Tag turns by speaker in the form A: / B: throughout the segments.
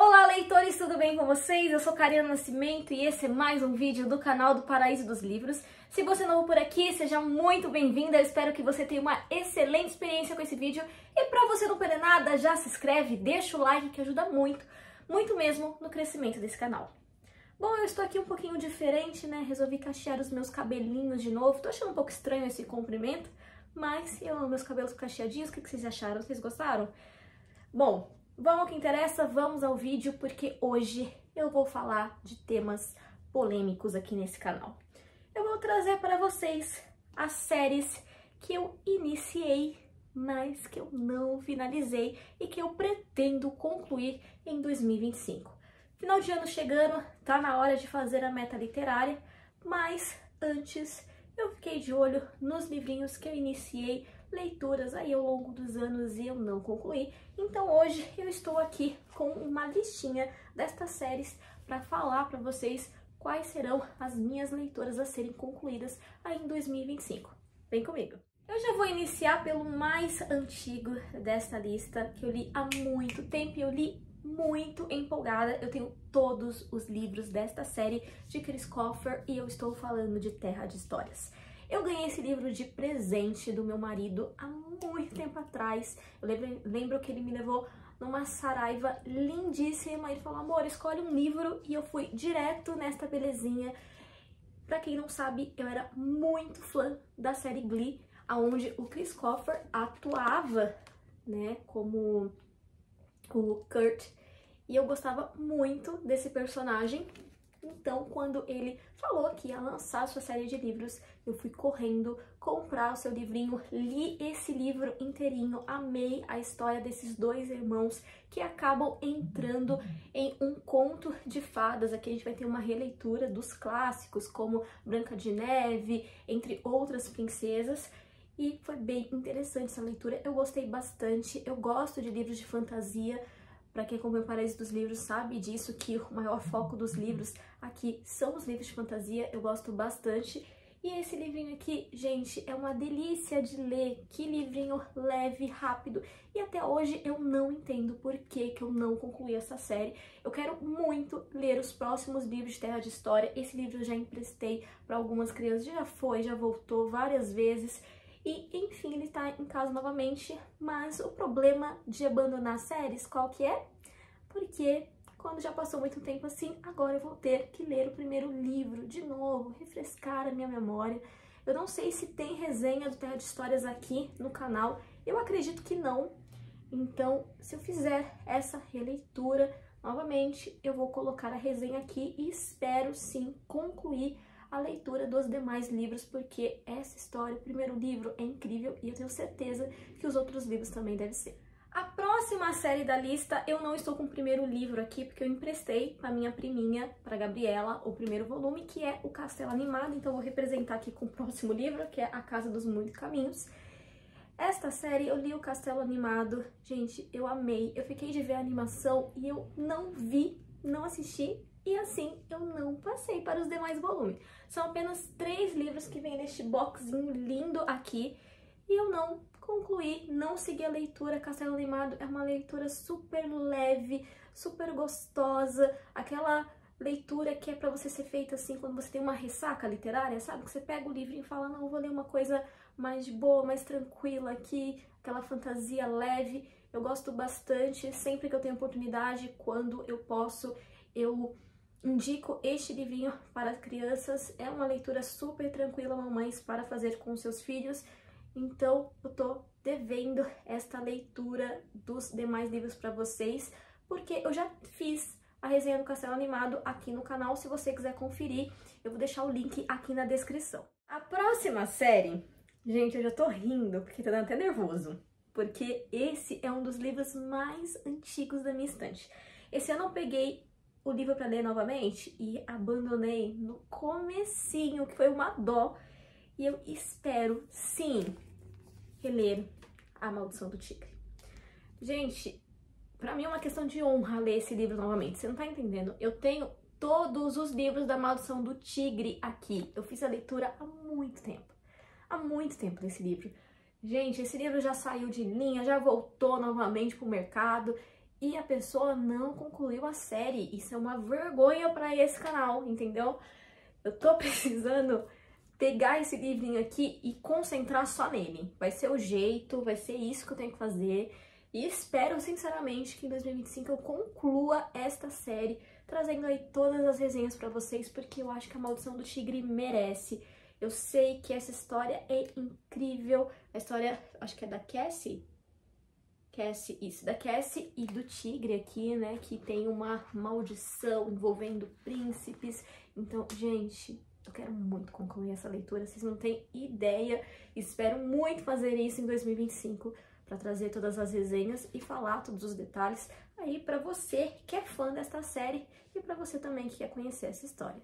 A: Olá, leitores, tudo bem com vocês? Eu sou Karina Nascimento e esse é mais um vídeo do canal do Paraíso dos Livros. Se você é novo por aqui, seja muito bem-vinda. Eu espero que você tenha uma excelente experiência com esse vídeo. E para você não perder nada, já se inscreve, deixa o like que ajuda muito, muito mesmo no crescimento desse canal. Bom, eu estou aqui um pouquinho diferente, né? Resolvi cachear os meus cabelinhos de novo. Tô achando um pouco estranho esse comprimento, mas eu amo meus cabelos cacheadinhos. O que vocês acharam? Vocês gostaram? Bom, vamos ao que interessa, vamos ao vídeo, porque hoje eu vou falar de temas polêmicos aqui nesse canal. Eu vou trazer para vocês as séries que eu iniciei, mas que eu não finalizei e que eu pretendo concluir em 2025. Final de ano chegando, tá na hora de fazer a meta literária, mas antes eu fiquei de olho nos livrinhos que eu iniciei leituras aí ao longo dos anos e eu não concluí. Então hoje eu estou aqui com uma listinha destas séries para falar para vocês quais serão as minhas leituras a serem concluídas aí em 2025. Vem comigo! Eu já vou iniciar pelo mais antigo desta lista, que eu li há muito tempo, eu li muito empolgada. Eu tenho todos os livros desta série de Chris Colfer e eu estou falando de Terra de Histórias. Eu ganhei esse livro de presente do meu marido há muito tempo atrás. Eu lembro, lembro que ele me levou numa saraiva lindíssima. Ele falou, amor, escolhe um livro. E eu fui direto nesta belezinha. Pra quem não sabe, eu era muito fã da série Glee, onde o Chris Colfer atuava, né, como o Kurt e eu gostava muito desse personagem. Então, quando ele falou que ia lançar sua série de livros, eu fui correndo comprar o seu livrinho, li esse livro inteirinho, amei a história desses dois irmãos que acabam entrando em um conto de fadas. Aqui a gente vai ter uma releitura dos clássicos, como Branca de Neve, entre outras princesas. E foi bem interessante essa leitura, eu gostei bastante, eu gosto de livros de fantasia, para quem acompanha o Paraíso dos Livros sabe disso, que o maior foco dos livros aqui são os livros de fantasia, eu gosto bastante. E esse livrinho aqui, gente, é uma delícia de ler, que livrinho leve, rápido. E até hoje eu não entendo por que, que eu não concluí essa série. Eu quero muito ler os próximos livros de Terra de História. Esse livro eu já emprestei para algumas crianças, já foi, já voltou várias vezes. E, enfim, ele tá em casa novamente, mas o problema de abandonar séries, qual que é? Porque quando já passou muito tempo assim, agora eu vou ter que ler o primeiro livro de novo, refrescar a minha memória. Eu não sei se tem resenha do Terra de Histórias aqui no canal, eu acredito que não. Então, se eu fizer essa releitura novamente, eu vou colocar a resenha aqui e espero sim concluir a leitura dos demais livros, porque essa história, o primeiro livro, é incrível e eu tenho certeza que os outros livros também devem ser. A próxima série da lista, eu não estou com o primeiro livro aqui, porque eu emprestei para minha priminha, para Gabriela, o primeiro volume, que é O Castelo Animado, então eu vou representar aqui com o próximo livro, que é A Casa dos Muitos Caminhos. Esta série, eu li o Castelo Animado, gente, eu amei, eu fiquei de ver a animação e eu não vi, não assisti e assim eu não passei para os demais volumes. São apenas três livros que vem neste boxinho lindo aqui e eu não concluí, não segui a leitura. Castelo Animado é uma leitura super leve, super gostosa, aquela leitura que é para você ser feita assim quando você tem uma ressaca literária, sabe? Que você pega o livro e fala, não, vou ler uma coisa mais boa, mais tranquila aqui, aquela fantasia leve. Eu gosto bastante, sempre que eu tenho oportunidade, quando eu posso, eu Indico este livrinho para crianças, é uma leitura super tranquila, mamães, para fazer com seus filhos. Então, eu tô devendo esta leitura dos demais livros para vocês, porque eu já fiz a resenha do Castelo Animado aqui no canal. Se você quiser conferir, eu vou deixar o link aqui na descrição. A próxima série, gente, eu já tô rindo, porque tá dando até nervoso, porque esse é um dos livros mais antigos da minha estante. Esse ano eu peguei o livro para ler novamente e abandonei no comecinho, que foi uma dó. E eu espero, sim, reler A Maldição do Tigre. Gente, para mim é uma questão de honra ler esse livro novamente. Você não tá entendendo? Eu tenho todos os livros da Maldição do Tigre aqui. Eu fiz a leitura há muito tempo. Há muito tempo desse livro. Gente, esse livro já saiu de linha, já voltou novamente pro mercado e a pessoa não concluiu a série. Isso é uma vergonha para esse canal, entendeu? Eu tô precisando pegar esse livrinho aqui e concentrar só nele. Vai ser o jeito, vai ser isso que eu tenho que fazer. E espero sinceramente que em 2025 eu conclua esta série, trazendo aí todas as resenhas para vocês, porque eu acho que a Maldição do Tigre merece. Eu sei que essa história é incrível. A história, acho que é da Cassie, Cassie, isso, da Cassie e do tigre aqui, né, que tem uma maldição envolvendo príncipes. Então, gente, eu quero muito concluir essa leitura, vocês não têm ideia. Espero muito fazer isso em 2025 para trazer todas as resenhas e falar todos os detalhes aí para você que é fã desta série e para você também que quer conhecer essa história.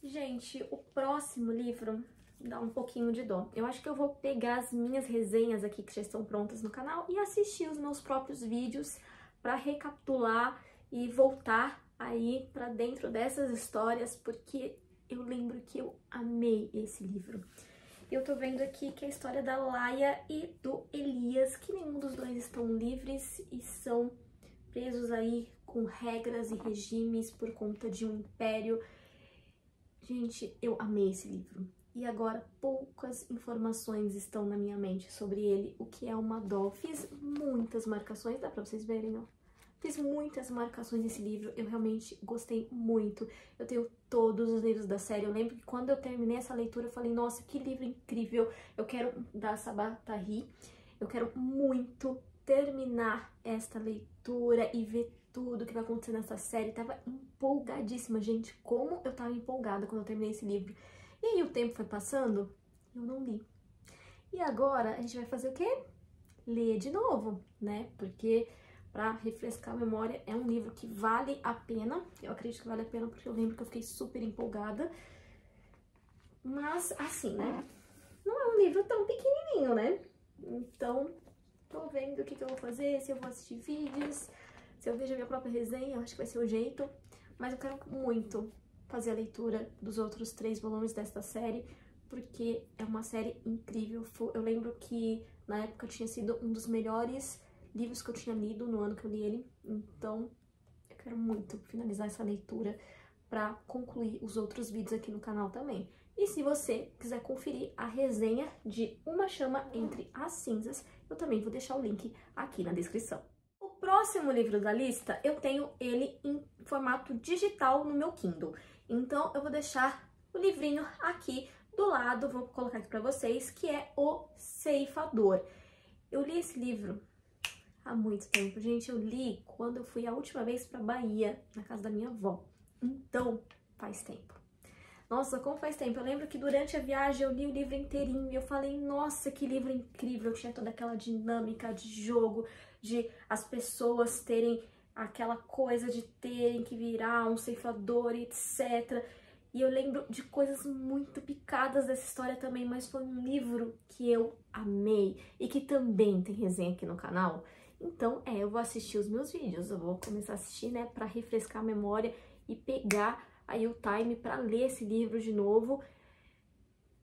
A: Gente, o próximo livro dá um pouquinho de dó. Eu acho que eu vou pegar as minhas resenhas aqui que já estão prontas no canal e assistir os meus próprios vídeos para recapitular e voltar aí para dentro dessas histórias, porque eu lembro que eu amei esse livro. Eu tô vendo aqui que é a história da Laia e do Elias, que nenhum dos dois estão livres e são presos aí com regras e regimes por conta de um império. Gente, eu amei esse livro e agora poucas informações estão na minha mente sobre ele, o que é uma dó. Fiz muitas marcações, dá pra vocês verem, ó. Fiz muitas marcações nesse livro, eu realmente gostei muito. Eu tenho todos os livros da série. Eu lembro que quando eu terminei essa leitura, eu falei, nossa, que livro incrível. Eu quero dar Sabatari. Eu quero muito terminar esta leitura e ver tudo que vai acontecer nessa série. Tava empolgadíssima, gente. Como eu tava empolgada quando eu terminei esse livro. E aí o tempo foi passando, eu não li. E agora a gente vai fazer o quê? Ler de novo, né? Porque para refrescar a memória é um livro que vale a pena. Eu acredito que vale a pena porque eu lembro que eu fiquei super empolgada. Mas assim, né? Não é um livro tão pequenininho, né? Então, tô vendo o que, que eu vou fazer, se eu vou assistir vídeos, se eu vejo a minha própria resenha, eu acho que vai ser o jeito. Mas eu quero muito fazer a leitura dos outros três volumes desta série, porque é uma série incrível. Eu lembro que na época tinha sido um dos melhores livros que eu tinha lido no ano que eu li ele, então eu quero muito finalizar essa leitura para concluir os outros vídeos aqui no canal também. E se você quiser conferir a resenha de Uma Chama Entre as Cinzas, eu também vou deixar o link aqui na descrição. O próximo livro da lista, eu tenho ele em formato digital no meu Kindle. Então, eu vou deixar o livrinho aqui do lado, vou colocar aqui para vocês, que é O Ceifador. Eu li esse livro há muito tempo, gente. Eu li quando eu fui a última vez para Bahia, na casa da minha avó. Então, faz tempo. Nossa, como faz tempo. Eu lembro que durante a viagem eu li o livro inteirinho e eu falei, nossa, que livro incrível. Tinha toda aquela dinâmica de jogo, de as pessoas terem aquela coisa de terem que virar um ceifador, etc. E eu lembro de coisas muito picadas dessa história também, mas foi um livro que eu amei e que também tem resenha aqui no canal. Então, é, eu vou assistir os meus vídeos, eu vou começar a assistir, né, para refrescar a memória e pegar aí o time para ler esse livro de novo.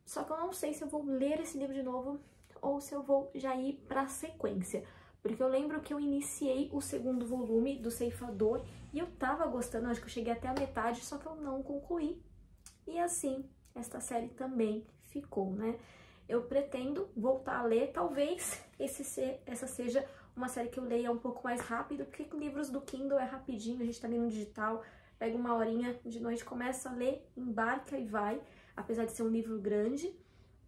A: Só que eu não sei se eu vou ler esse livro de novo ou se eu vou já ir para a sequência. Porque eu lembro que eu iniciei o segundo volume do Ceifador e eu tava gostando, acho que eu cheguei até a metade, só que eu não concluí. E assim, esta série também ficou, né? Eu pretendo voltar a ler, talvez esse se, essa seja uma série que eu leia um pouco mais rápido, porque livros do Kindle é rapidinho, a gente tá lendo digital, pega uma horinha de noite, começa a ler, embarca e vai, apesar de ser um livro grande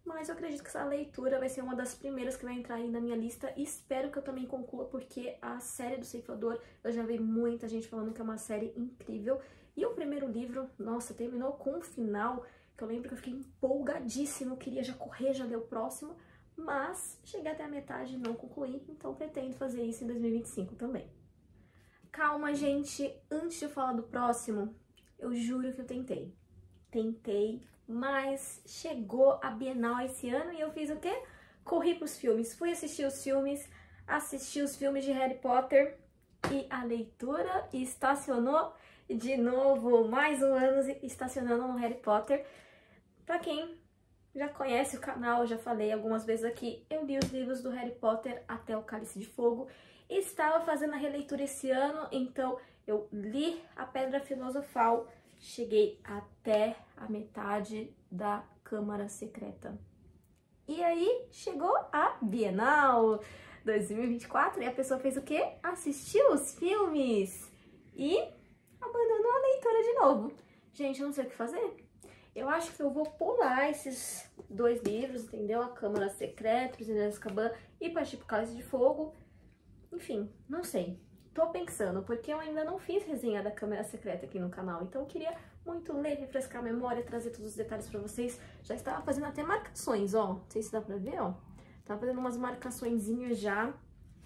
A: mas eu acredito que essa leitura vai ser uma das primeiras que vai entrar aí na minha lista espero que eu também conclua, porque a série do Ceifador, eu já vi muita gente falando que é uma série incrível, e o primeiro livro, nossa, terminou com um final que eu lembro que eu fiquei empolgadíssima, eu queria já correr, já ler o próximo, mas cheguei até a metade e não concluí, então pretendo fazer isso em 2025 também. Calma, gente, antes de falar do próximo, eu juro que eu tentei. Tentei mas chegou a Bienal esse ano e eu fiz o quê? Corri pros filmes, fui assistir os filmes, assisti os filmes de Harry Potter e a leitura estacionou de novo, mais um ano estacionando no Harry Potter. Pra quem já conhece o canal, já falei algumas vezes aqui, eu li os livros do Harry Potter até o Cálice de Fogo Estava fazendo a releitura esse ano, então eu li a Pedra Filosofal, cheguei até a metade da Câmara Secreta. E aí chegou a Bienal 2024 e a pessoa fez o quê? Assistiu os filmes e abandonou a leitura de novo. Gente, eu não sei o que fazer. Eu acho que eu vou pular esses dois livros, entendeu? A Câmara Secreta, Prisioneiro de Azkaban e Partir pro Cálice de Fogo. Enfim, não sei. Tô pensando, porque eu ainda não fiz resenha da Câmara Secreta aqui no canal, então eu queria muito ler, refrescar a memória, trazer todos os detalhes pra vocês. Já estava fazendo até marcações, ó. Não sei se dá pra ver, ó. Tava fazendo umas marcaçõezinhas já.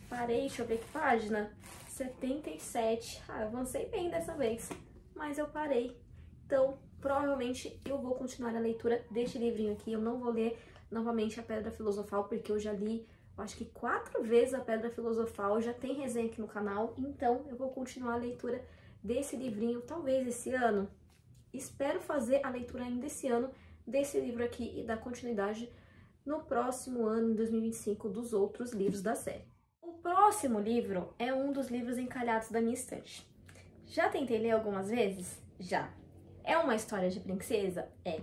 A: Parei, deixa eu ver que página. 77. Ah, avancei bem dessa vez, mas eu parei. Então, provavelmente eu vou continuar a leitura deste livrinho aqui. Eu não vou ler novamente a Pedra Filosofal, porque eu já li, acho que quatro vezes a Pedra Filosofal, já tem resenha aqui no canal, então eu vou continuar a leitura desse livrinho, talvez esse ano. Espero fazer a leitura ainda esse ano desse livro aqui e dar continuidade no próximo ano, em 2025, dos outros livros da série. O próximo livro é um dos livros encalhados da minha estante. Já tentei ler algumas vezes? Já. É uma história de princesa? É.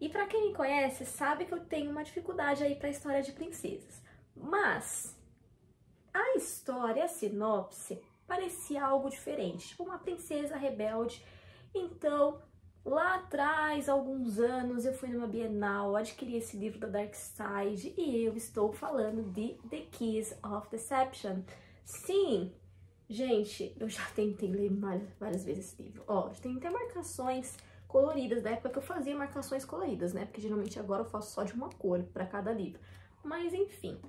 A: E para quem me conhece, sabe que eu tenho uma dificuldade aí para história de princesas. Mas a história, a sinopse, parecia algo diferente, tipo uma princesa rebelde. Então, lá atrás, alguns anos, eu fui numa Bienal, adquiri esse livro da Dark Side e eu estou falando de The Keys of Deception. Sim, Gente, eu já tentei ler várias vezes esse livro. Ó, tem até marcações coloridas, da época que eu fazia marcações coloridas, né? Porque geralmente agora eu faço só de uma cor para cada livro. Mas enfim,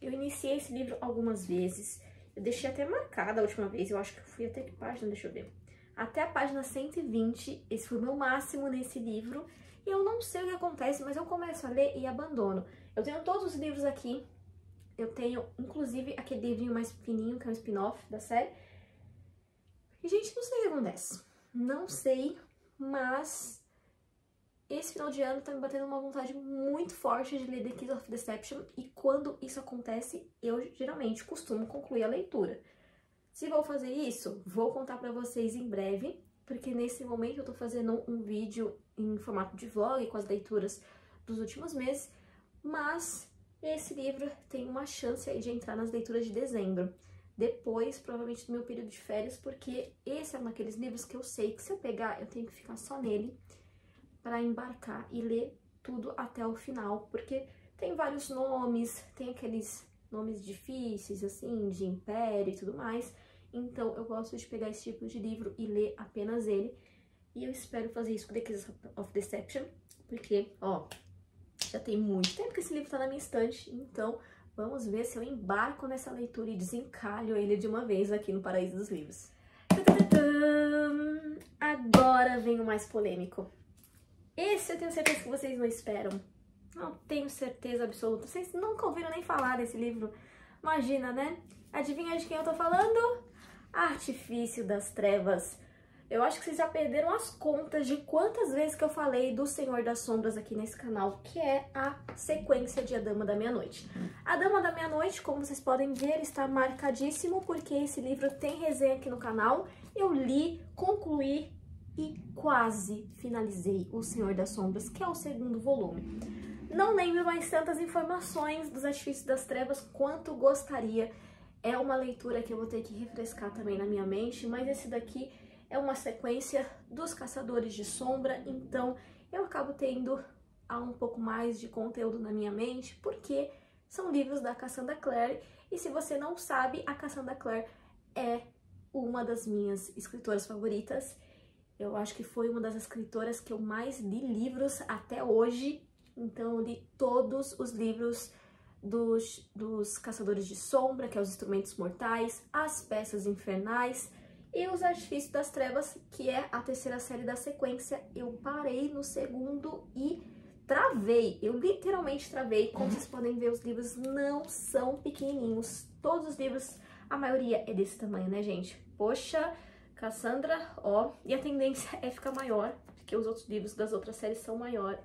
A: eu iniciei esse livro algumas vezes. Eu deixei até marcada a última vez, eu acho que eu fui até que página, deixa eu ver. Até a página 120, esse foi o meu máximo nesse livro. E eu não sei o que acontece, mas eu começo a ler e abandono. Eu tenho todos os livros aqui, eu tenho, inclusive, aquele livrinho mais fininho, que é um spin-off da série. E, gente, não sei o que acontece. Não sei, mas esse final de ano tá me batendo uma vontade muito forte de ler The Keys of Deception. E quando isso acontece, eu geralmente costumo concluir a leitura. Se vou fazer isso, vou contar pra vocês em breve, porque nesse momento eu tô fazendo um vídeo em formato de vlog com as leituras dos últimos meses, mas esse livro tem uma chance aí de entrar nas leituras de dezembro. Depois, provavelmente, do meu período de férias, porque esse é um daqueles livros que eu sei que se eu pegar, eu tenho que ficar só nele para embarcar e ler tudo até o final, porque tem vários nomes, tem aqueles nomes difíceis, assim, de império e tudo mais. Então, eu gosto de pegar esse tipo de livro e ler apenas ele. E eu espero fazer isso com The Kiss of Deception, porque, ó, já tem muito tempo que esse livro está na minha estante, então vamos ver se eu embarco nessa leitura e desencalho ele de uma vez aqui no Paraíso dos Livros. Agora vem o mais polêmico. Esse eu tenho certeza que vocês não esperam. Não tenho certeza absoluta. Vocês nunca ouviram nem falar desse livro. Imagina, né? Adivinha de quem eu tô falando? Artifício das Trevas, eu acho que vocês já perderam as contas de quantas vezes que eu falei do Senhor das Sombras aqui nesse canal, que é a sequência de A Dama da Meia-Noite. A Dama da Meia-Noite, como vocês podem ver, está marcadíssimo, porque esse livro tem resenha aqui no canal. Eu li, concluí e quase finalizei O Senhor das Sombras, que é o segundo volume. Não lembro mais tantas informações dos Artifícios das Trevas quanto gostaria. É uma leitura que eu vou ter que refrescar também na minha mente, mas esse daqui é uma sequência dos Caçadores de Sombra, então eu acabo tendo um pouco mais de conteúdo na minha mente, porque são livros da Cassandra Clare, e se você não sabe, a Cassandra Clare é uma das minhas escritoras favoritas. Eu acho que foi uma das escritoras que eu mais li livros até hoje, então eu li todos os livros dos, dos Caçadores de Sombra, que é os Instrumentos Mortais, as Peças Infernais, e Os Artifícios das Trevas, que é a terceira série da sequência, eu parei no segundo e travei. Eu literalmente travei. Como vocês podem ver, os livros não são pequenininhos. Todos os livros, a maioria é desse tamanho, né, gente? Poxa, Cassandra, ó. E a tendência é ficar maior, porque os outros livros das outras séries são maiores.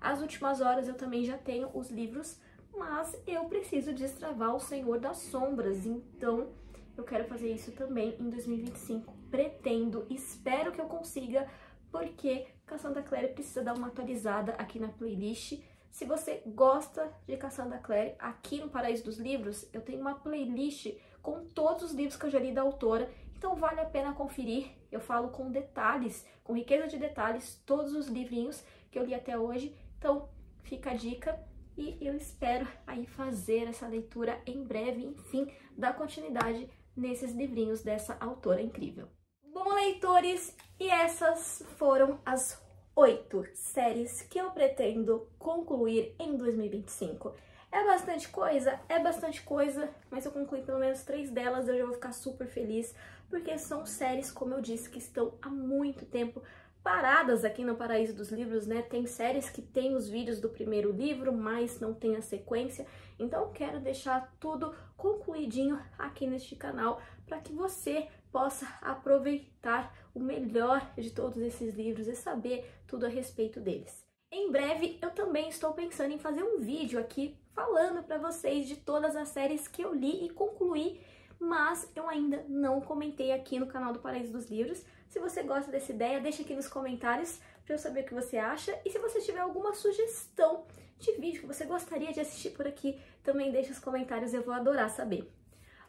A: As últimas horas eu também já tenho os livros, mas eu preciso destravar o Senhor das Sombras, então eu quero fazer isso também em 2025. Pretendo, espero que eu consiga, porque Cassandra Clare precisa dar uma atualizada aqui na playlist. Se você gosta de Cassandra Clare, aqui no Paraíso dos Livros, eu tenho uma playlist com todos os livros que eu já li da autora, então vale a pena conferir. Eu falo com detalhes, com riqueza de detalhes, todos os livrinhos que eu li até hoje. Então fica a dica e eu espero aí fazer essa leitura em breve, enfim, dar continuidade nesses livrinhos dessa autora incrível. Bom, leitores, e essas foram as oito séries que eu pretendo concluir em 2025. É bastante coisa? É bastante coisa, mas eu concluí pelo menos três delas, eu já vou ficar super feliz, porque são séries, como eu disse, que estão há muito tempo paradas aqui no Paraíso dos Livros, né? Tem séries que tem os vídeos do primeiro livro, mas não tem a sequência. Então quero deixar tudo concluidinho aqui neste canal para que você possa aproveitar o melhor de todos esses livros e saber tudo a respeito deles. Em breve eu também estou pensando em fazer um vídeo aqui falando para vocês de todas as séries que eu li e concluí, mas eu ainda não comentei aqui no canal do Paraíso dos Livros. Se você gosta dessa ideia, deixa aqui nos comentários para eu saber o que você acha. E se você tiver alguma sugestão de vídeo que você gostaria de assistir por aqui, também deixa os comentários, eu vou adorar saber.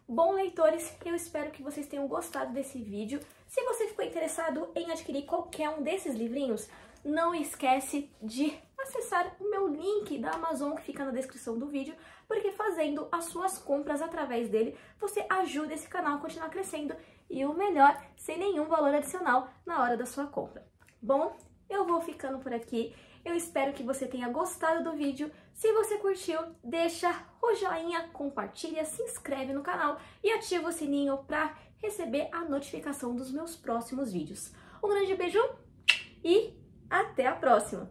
A: Bom, leitores, eu espero que vocês tenham gostado desse vídeo. Se você ficou interessado em adquirir qualquer um desses livrinhos, não esquece de acessar o meu link da Amazon que fica na descrição do vídeo, porque fazendo as suas compras através dele, você ajuda esse canal a continuar crescendo e o melhor, sem nenhum valor adicional na hora da sua compra. Bom, eu vou ficando por aqui. Eu espero que você tenha gostado do vídeo. Se você curtiu, deixa o joinha, compartilha, se inscreve no canal e ativa o sininho para receber a notificação dos meus próximos vídeos. Um grande beijo e até a próxima!